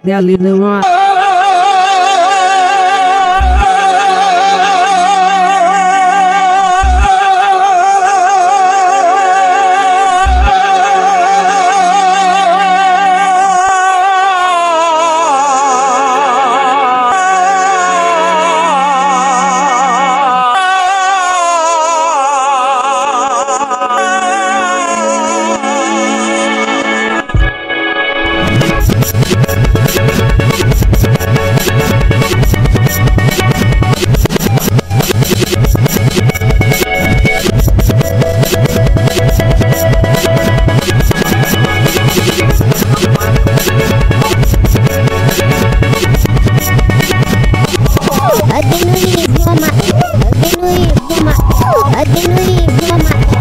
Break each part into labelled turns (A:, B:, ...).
A: Dali não há.
B: Henry Mama.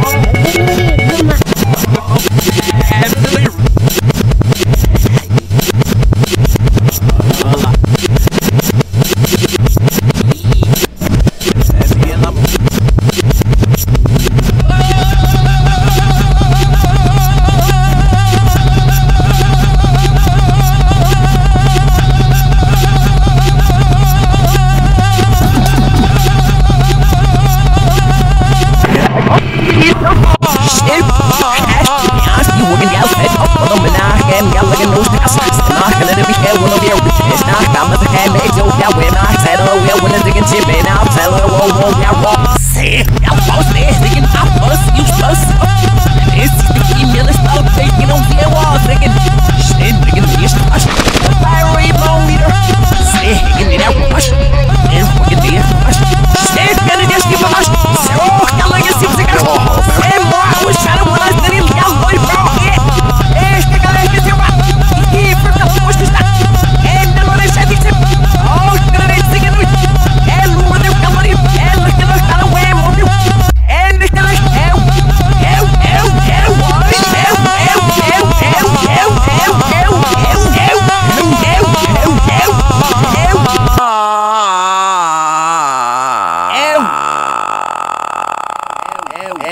C: wogen gas met op wat om na hem ja like no gas na kan it be hell will be a it's not about the hand made so that when I said oh well when the can chip and I'll tell her oh oh yeah wrong see I'm supposed to be thinking I'm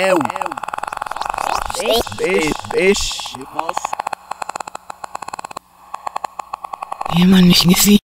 C: eu. Ich, ich, ich muss.
D: Jemand mich gesehen.